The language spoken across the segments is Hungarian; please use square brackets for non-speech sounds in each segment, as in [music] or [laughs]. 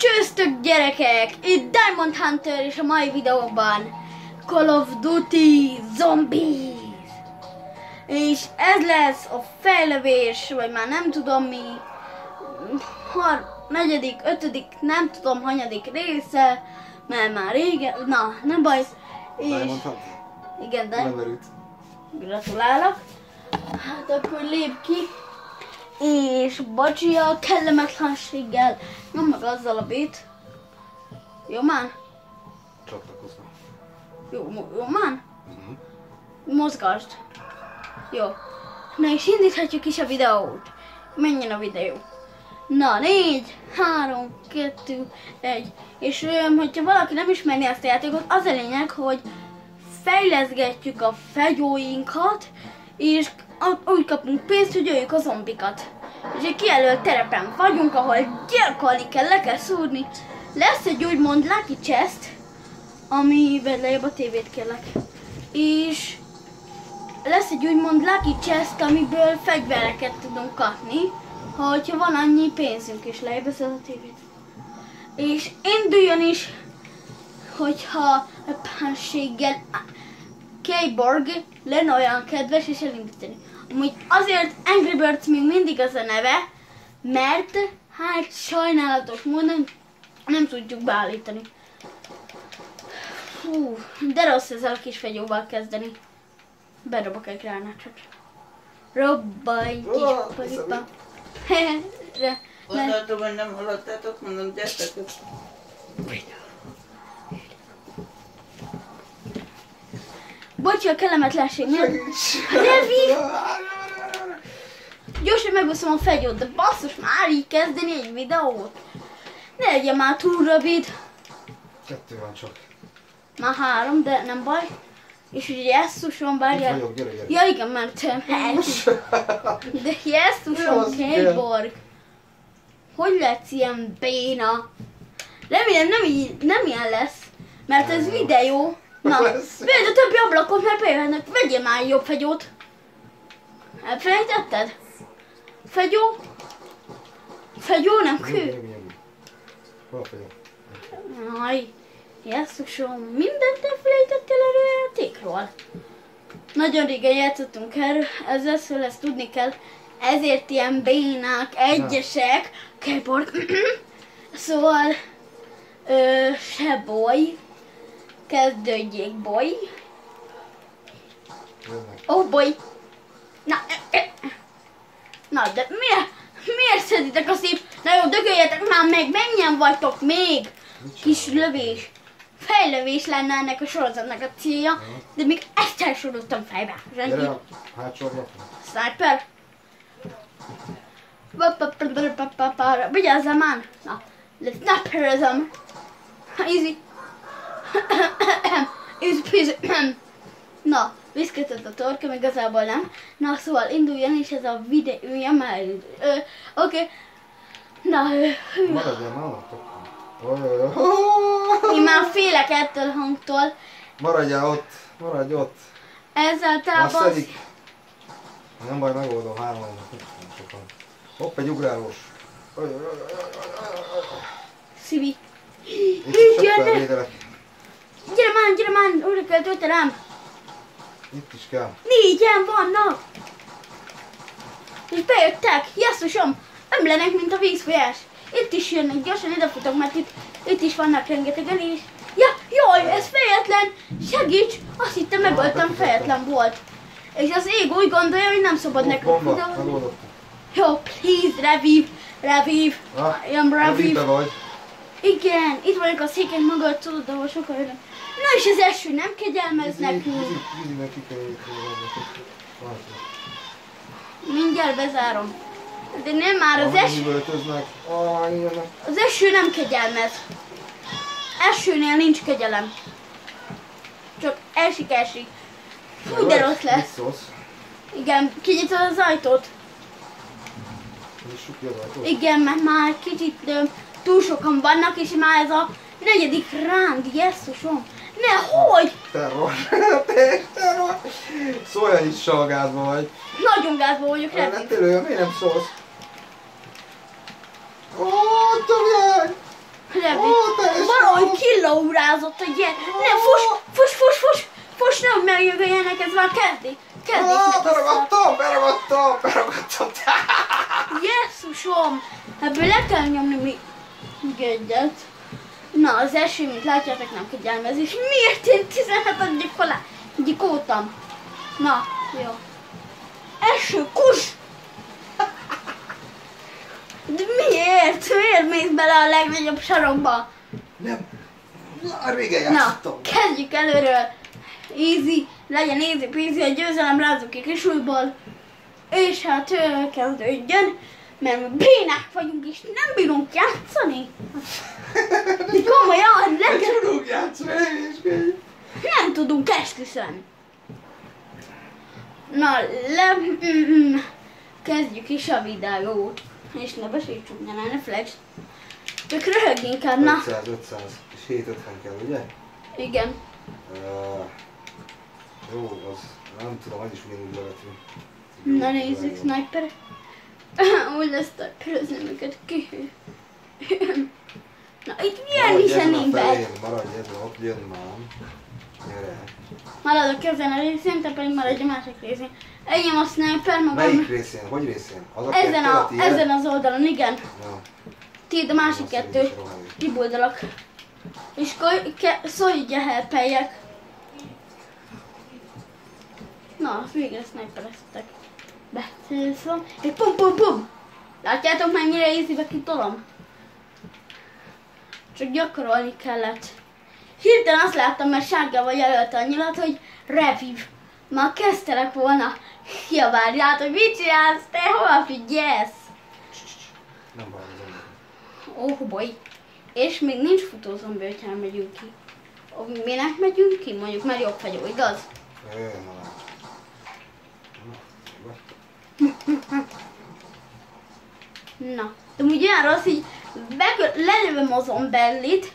Csőztök gyerekek! Itt Diamond Hunter és a mai videóban Call of Duty Zombies! És ez lesz a fejlevés, vagy már nem tudom mi, har, negyedik, ötödik, nem tudom hanyadik része, mert már régen, na, nem baj. És, Diamond Hunter? igen, de gratulálok. Hát akkor lép ki, és bocsi a kellemetlenséggel, nyom meg azzal a bét. Jó már? Csatlakozva. Jó, jó már? Mhm. Mozgasd. Jó. Na és indíthatjuk is a videót. Menjen a videó. Na, négy, három, kettő, egy. És öm, hogyha valaki nem ismerni ezt a játékot, az a lényeg, hogy fejleszgetjük a fegyóinkat, és úgy kapunk pénzt, hogy öljük a zombikat. És egy kijelölt terepen vagyunk, ahol gyilkolni kell, le kell szúrni. Lesz egy úgymond lucky chest, amiben lejjebb a tévét kérlek. És lesz egy úgymond lucky chest, amiből fegyvereket tudunk kapni, hogyha van annyi pénzünk, és lejjebb a tévét. És induljon is, hogyha eppenséggel Keyborg lenne olyan kedves és elindítani. Amúgy azért Angry Birds még mindig az a neve, mert hát sajnálatos módon nem tudjuk beállítani. Fú, de rossz ezzel a kis fegyóval kezdeni. Bedobok egy gránátot. Robbaj, kis palipa. [laughs] Re- le- Gondoltam, hogy nem hallottátok, mondom, gyertek. Bocsi a kellemetlenség miatt. Levi! Gyorsan megúszom a fegyót, de basszus, már így kezdeni egy videót. Ne legyen már túl rövid. Kettő van csak. Már három, de nem baj. És ugye jesszusom, Itt várjál. vagyok, gyere, gyere. Ja igen, hát. De jesszusom, Keyborg. Hogy lesz ilyen béna? Remélem nem, így, nem ilyen lesz, mert ez videó. Na, [laughs] vedd a többi ablakot, mert bejöhetnek. Vegyél már jobb fegyót. Elfelejtetted? Fegyó? Fegyó nem kő? Aj, jesszusom, mindent elfelejtettél erről a játékról. Nagyon régen játszottunk erről, ezzel szóval ezt tudni kell. Ezért ilyen bénák, egyesek, keyboard. [clears throat] szóval, ö, se boly. Kezdődjék. Jönnek. Ó, oh, boly. Na. Na, de miért, miért szeditek a szép? Na jó, dögöljetek már meg, mennyien vagytok még? Kis lövés. Fejlövés lenne ennek a sorozatnak a célja, de még ezt elsodottam fejbe. Gyere hátsó. Sniper. Vigyázzál már! Na, let's sniperizem. Easy. Easy peasy. Na, viszketett a torkom, igazából nem. Na, szóval induljon is ez a videója már. Oké. Na, ö, hű. Maradjál oj. Én már félek ettől a hangtól. Maradjál ott. Maradj ott. Ezzel tábasz. Nem baj, megoldom. Három. Hopp, egy ugrálós. Oj, oj, Gyere már, gyere már, újra kell töltenem. Itt is kell. Négyen vannak! És bejöttek, jesszusom! Ömlenek, mint a vízfolyás. Itt is jönnek, gyorsan idefutok, mert itt, itt is vannak rengetegen és... Ja, jaj, ez fejetlen! Segíts! Azt hittem megöltem, fejetlen volt. És az ég úgy gondolja, hogy nem szabad nekünk oda- megoldottuk. Jó, please, revive, revive. Ah, I am vagy. Igen, itt vagyok a széken mögött, tudod, ahol sokan jönnek. Na és az eső nem kegyelmez nekünk. Mindjárt bezárom. De nem már az eső, az eső nem kegyelmez. Esőnél nincs kegyelem. Csak esik, esik. Fú, de rossz lesz. Igen, kinyitod az ajtót. Igen, mert már kicsit túl sokan vannak, és már ez a negyedik round, jesszusom. Ne, hogy? Terror. [laughs] Te terror. Szólj, hogy is salgázva vagy. Nagyon gázba vagyok, Nem remény. tényleg, miért nem szólsz? Ó, Tomián! órázott, hogy ilyen, ne, fuss, fuss, fuss, fuss, fuss, nem megjöjjenek, ez már kezdi, kezdi. Ah, beragadtam, beragadtam, beragadtam. [laughs] Jesszusom! Ebből le kell nyomni még egyet. Na, az első, mint látjátok, nem kegyelmezés. Miért én 17 alá gyikótam? Na, jó. Első, kus! De miért? Miért mész bele a legnagyobb sarokba? Nem. Na, régen Na, játszottam. kezdjük előről. Easy, legyen easy peasy, a győzelem rázzuk ki kis újból. És hát kezdődjön, mert bénák vagyunk és nem bírunk játszani. Komolyan, Nem tudunk játszani, nem tudunk esküszöm. Na, le... Mm, kezdjük is a videót. És ne besítsünk, ne, ne flex. Csak röhög inkább, na. 500, 500. És 750 kell, ugye? Igen. Uh, jó, az nem tudom, az is ugyanúgy bevetni. Na nézzük, sniper. Úgy lesz sniperezni őket ki. Na itt milyen is a felén, Maradj ezen, ott jön már. Gyere. Maradok ezen a részén, te pedig maradj a másik részén. Enyém a sniper Melyik magam. részén? Hogy részén? Az a Ezen, a, tiéd? ezen az oldalon, igen. Ja, Tiéd a másik én kettő. Kiboldalak. És akkor ke- szólj, hogy helpeljek. Na, végre snipereztek. Beszélszom. És pum pum pum! Látjátok mennyire easybe kitolom? Csak gyakorolni kellett. Hirtelen azt láttam, mert sárgával jelölte a nyilat, hogy reviv. Már kezdtelek volna kiabálni, hát, hogy mit csinálsz, te hova figyelsz? Nem baj. Oh boy. És még nincs futózombi, hogyha megyünk ki. Minek megyünk ki? Mondjuk már jobb fagyó, igaz? Jöjjön Na. De úgy olyan rossz, hogy lelövöm az zombellit,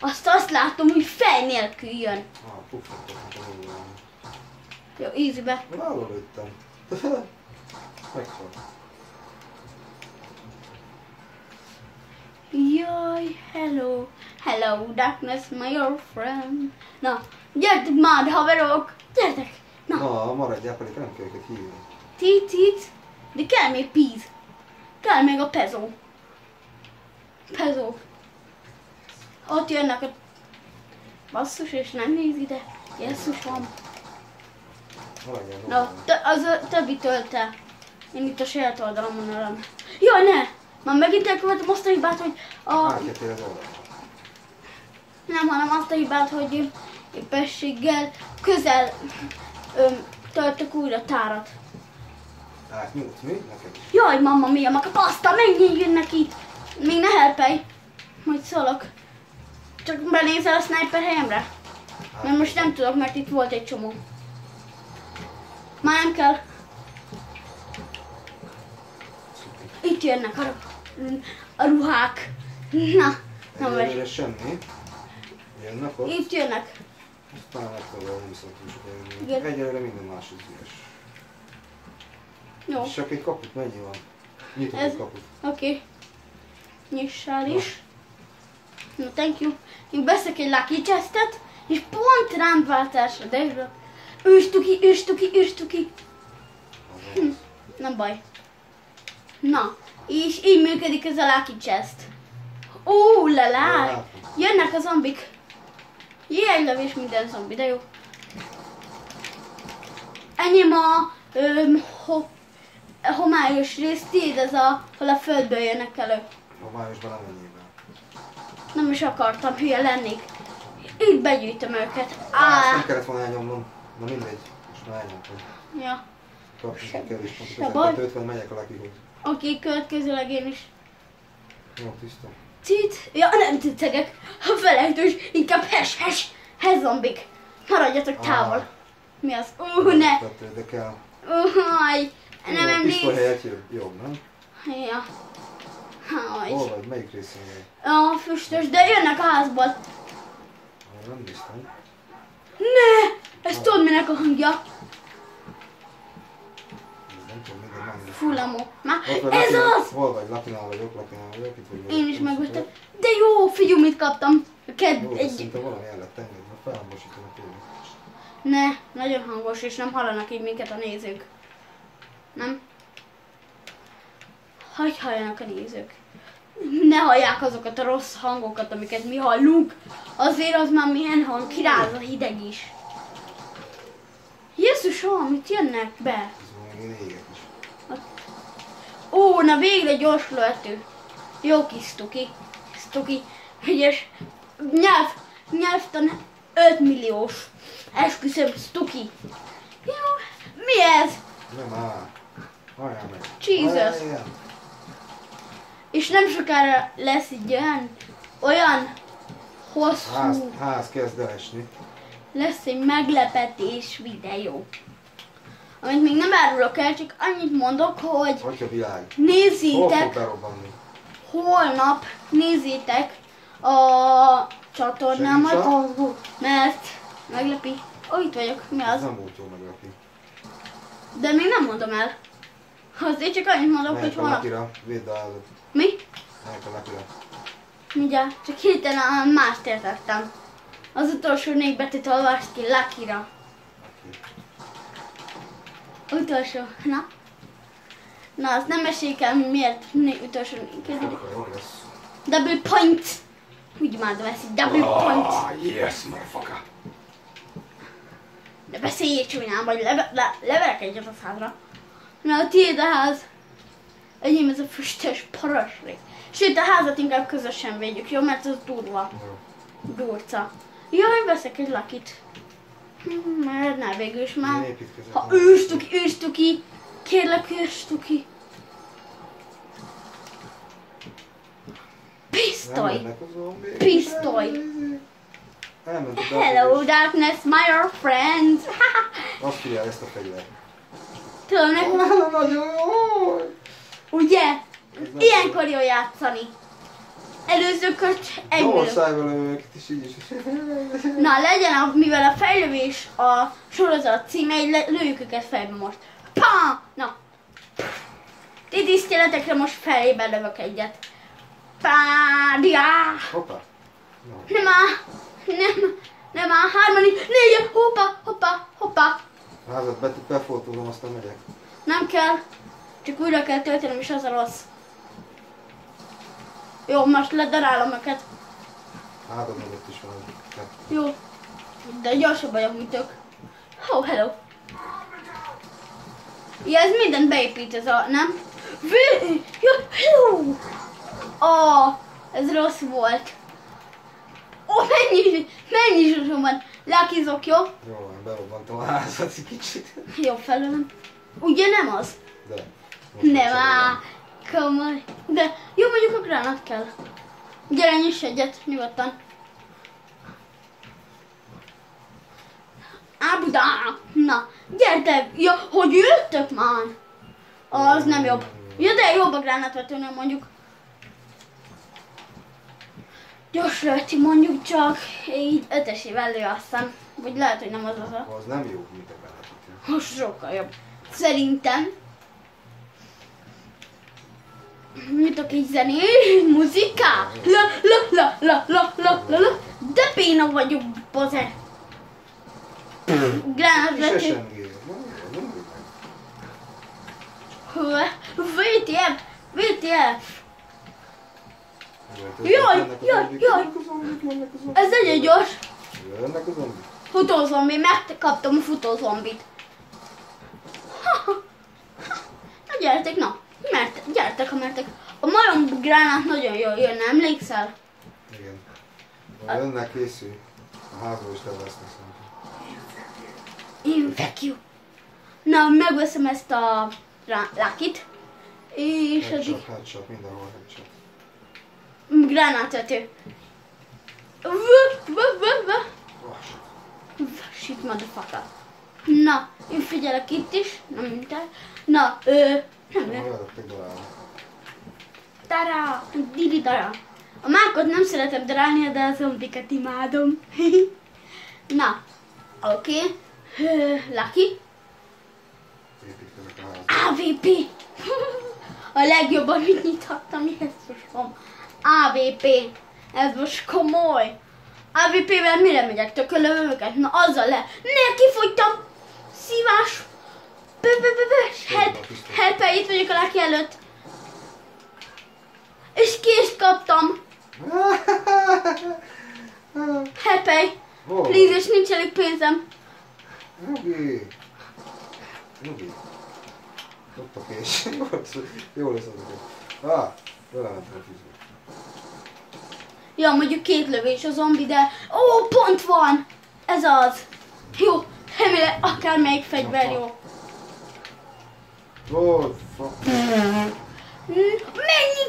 azt azt látom, hogy fej nélkül jön. Ah, puffogtok, hát. Jó, lőttem. Megfog. Jaj, hello. Hello, darkness, my old friend. Na, gyertek már, haverok! Gyertek! Na, Na, maradjál, pedig nem kell őket hívni. tit, tit. De kell még píz. Kell még a pezó. Pezó. Ott jönnek a... Basszus, és nem néz ide. Jesszus van. Maradjál Na, az a többi tölte. Én itt a saját oldalamon ölöm. Jaj, ne! Már megint elkövetem azt a hibát, hogy a... Nem, hanem azt a hibát, hogy éppességgel közel öm, töltök újra tárat. Átnyújt, mi? Neked is. Jaj, mamma mia, maka paszta, mennyien jönnek itt? Még ne helpelj. Majd szólok. Csak benézel a sniper helyemre? Mert most nem tudok, mert itt volt egy csomó. Már nem kell. Itt jönnek a, a ruhák. Na, na vagy. Semmi. Jönnek ott. Itt jönnek. Aztán megpróbálom, nem viszont eredmény. Egyelőre minden más ügyes. Jó, És csak egy kaput, mennyi van? Nyitok Ez- egy kaput. oké. Okay. Nyissál is. No, thank you. Én veszek egy lucky chestet, és pont rám váltásra, de örülök. Őstuki, őstuki, őstuki. Az Nem baj. Na, és így működik ez a lucky chest. Ó! Látom. Jönnek a zombik. Jaj, lövés minden zombi, de jó. Enyém a öm, ho, homályos rész, tiéd ez a, hol a földből jönnek elő. A májusban nem menjél be. Nem is akartam, hülye lennék. Itt begyűjtöm őket. Á, Á, nem kellett volna elnyomnom. Na mindegy, most már elnyomtam. ja. Egy kevés pontot, baj. 50 megyek a lakihoz. Oké, következőleg én is. Jó, tiszta. Cit? Ja, nem cicegek. A felejtős, inkább hes, hes. Hes zombik. Maradjatok távol. Ah. Mi az? Ú, uh, ne. De kell. Uhaj. Nem Jó, a emléksz. pisztoly helyett jobb, nem? Ja. Haj. Hol vagy? Melyik részén vagy? A füstös, de jönnek a házból. Ah, Nem biztos. Ne! Ez tudod minek a hangja? Fullamó. Már ez Lakinál- az! Hol vagy? Lakinál vagyok, Lakinál vagyok. Itt vagy Én is megöltem. De jó, figyelj, mit kaptam. ked, Jó, egy, szinte valami el lett engedve, felhangosítom a tévét. ne, nagyon hangos, és nem hallanak így minket a nézők. Nem? Hogy halljanak a nézők? Ne hallják azokat a rossz hangokat, amiket mi hallunk. Azért az már milyen hang, kiráz a hideg is. Jézusom, mit jönnek be? Ó, na végre gyors lőtő. Jó kis stuki. Stuki. Ügyes. Nyelv. Nyelvtan 5 milliós. Esküszöm, stuki. Jó. Mi ez? Nem áll. Jesus. És nem sokára lesz egy olyan, olyan hosszú, Ház, ház kezd esni. lesz egy meglepetés videó. Amit még nem árulok el, csak annyit mondok, hogy Atya világ. Hol nézzétek, berobbanni? holnap nézzétek a csatornámat, Segíts mert meglepi. Ó, itt vagyok, mi Ez az? nem volt jó meglepni. De még nem mondom el. Azért csak annyit mondok, hogy Melyik a holnap. lakira? Védd házat. Mi? Melyik a lakira? Mindjárt, csak hirtelen mást értettem. Az utolsó négy betűt olvast ki Lucky-ra. Utolsó, na? Na, azt nem meséljük el, miért né- utolsó négy. Double point! Úgy imádom ezt, double point. Ah, yes, motherfucker. De beszéljél csúnyán, vagy leve, le, leverek egyet a szádra. Na, a tiéd a ház. Enyém ez a füstös parasrék. Sőt, a házat inkább közösen védjük, jó? Mert az durva. Durca. Jaj, veszek egy lakit. Hm, Mert ne végül is már. Ha őrstuki, őrstuki. Kérlek, őrstuki. Pisztoly. Nem. Pisztoly. Hello, darkness. my old friend. [laughs] Azt figyel ezt a fegyvert. Tudom, nekem, Nagyon jó! ugye? Ilyenkor jó játszani. Előző kört Jó egyből. szájval őket is így is. [laughs] Na, legyen, a, mivel a fejlővés a sorozat címe, lőjük őket fejbe most. Pá! Na. Ti tiszteletekre most felébe lövök egyet. Pá! Diá! Hoppá. No. Nem áll! Nem! Nem áll! Hárman! Négyen! Hoppá! Hoppá! Hoppá! Házat be, befotózom, aztán megyek. Nem kell. Csak újra kell töltenem, és az a rossz. Jó, most ledarálom őket. Hátad mögött is van. Jó. De gyorsabb vagyok, mint ők. Oh, hello. Ja, ez mindent beépít ez a, nem? Jó, hello! Oh, ez rossz volt. Ó, oh, mennyi, mennyi zsuzsom van. Lákizok, jó? Jó, van, berobbantam a házat egy kicsit. Jó, felőlem. Ugye nem az? De. Nem á, komoly. De jó, mondjuk a gránát kell. Gyere, nyiss egyet, nyugodtan. Ábudá! Na, gyertek! Ja, hogy jöttök már? Az nem jobb. Ja, de jobb a gránátvetőnél mondjuk. Gyors lőtti mondjuk csak, így ötesével lő aztán. Vagy lehet, hogy nem az az a... Az nem jó, mint a beletítő. Most sokkal jobb. Szerintem. Nyitok egy zenés, muzikát. La, la, la, la, la, la, la, la. De béna vagyok, baze. Gránát vető. VTF, VTF. Jaj, Jaj, jaj. Ez egy gyors. Jönnek a zombik. Futózombi, megkaptam a futózombit. Na gyertek, na. Mert, gyertek, ha mertek. A majom gránát nagyon jól jönne, emlékszel? Igen. Ha jönnek, készülj. A házból is levesznek szerintem. Infecue. Na, megveszem ezt a lakit. És addig Headshot, headshot, mindenhol headshot. Oh, shit. Motherfucker. Na, én figyelek itt is, nem mint te. Na, ö, nem darálni. Tara, didi tara. A mákot nem szeretem darálni, de a zombikat imádom. [laughs] Na, oké. Okay. Lucky. AVP. A [laughs] legjobb, amit nyithattam, Jézusom. AVP. Ez most komoly. AVP-vel mire megyek? Tökölöm őket? Na azzal le. Ne, kifogytam! Szívás! Bö, bö, bö, bö. Help, help, itt vagyok a laki előtt. És kést kaptam. Help, Hol? please, és nincs elég pénzem. Nyugi! Nyugi! Ott a kés. Jó lesz az a kés. Ah, belementem a fűzbe. Ja, mondjuk két lövés a zombi, de... Ó, pont van! Ez az. Jó, remélem akármelyik fegyver jó. Fa... Mm, Mennyi?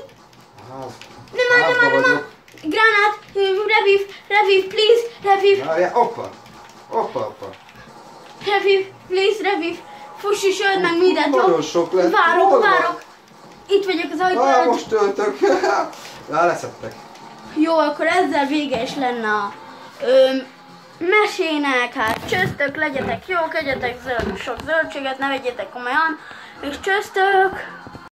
Ház. Nem áll, nem áll, nem áll. Granát, reviv, reviv, please, reviv, oppa! Oppa, oppa. reviv, please, reviv. Fuss is öld meg mindent, jó? Nagyon sok lett. Várok, várok. Itt vagyok az ajtó Á, előtt. most töltök. [laughs] Á, leszettek. Jó, akkor ezzel vége is lenne a ö, mesének. Hát csöztök, legyetek jók, egyetek zöld, sok zöldséget, ne vegyétek komolyan. És csöztök.